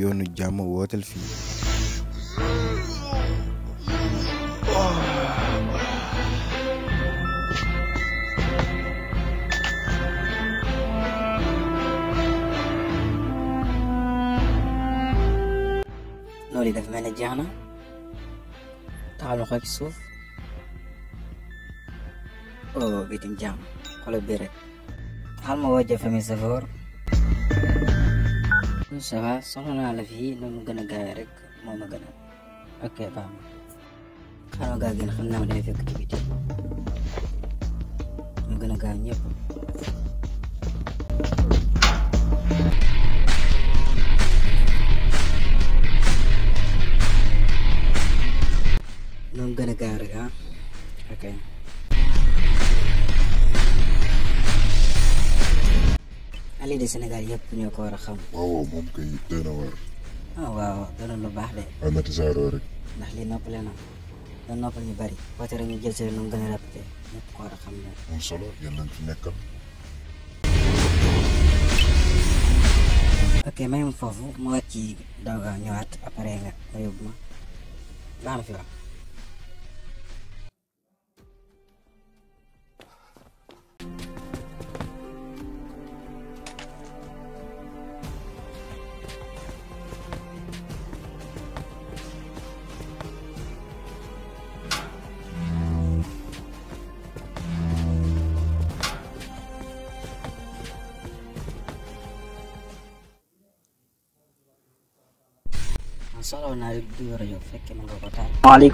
Yoonu jàmm wootal fii loolu yi dafa mel ne jeex na taxal ma ko ci suuf oh bitim jàmm xoolal bi rek xal ma woo Jafami Safor Sabah sonra alfi namagana gairek mamagana. Okay, pam. Kano gagin kung naman na effectivity. Magana ganyan po. Namagana gairek ha. Okay. Ali de Sénégal yëpp ñoo ko war a xam waaw moom kay na waar ah waaw doon lu baax de waaye na tasaaroo rek ndax lii noppale na doon noppal ñu bari woote rek ñu jël si nu mu gën a répété ñëpp ko war a xam ne moom solo yéen lañ fi nekkal ok may ma foofu mu wàcc ci daw gaaw ñëwaat après nga nga yóbbu ma baax na fi wax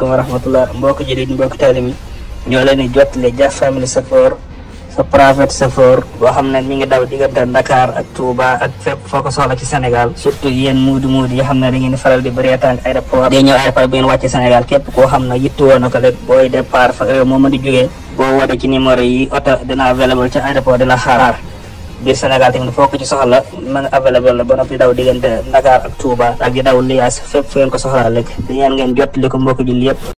wa rahmatullah mbokk jëlit mbokk taalibi ñoo leen di jottali Dia Family Safor sa private Safor boo xam ne mi ngi daw diggante Dakar ak Touba ak fépp foo ko soxla ci Sénégal surtout yéen muudu muudu yi xam ne da ngeen di faral di tànk aéroport day ñëw aéroport bu ngeen wàcce Sénégal képp koo xam ne yitt woon na ko rek booy départ fa moo mën di jógee boo wootee ci numéro yi oto dina available ci aéroport dina xaar biir Sénégal tamit foo ko ci soxla ma nga available la ba noppi daw diggante Dakar ak Touba. Ak di daw liyaas fépp fu ko soxlaa rek di ngeen ngeen jottali ko mbokk julli yëpp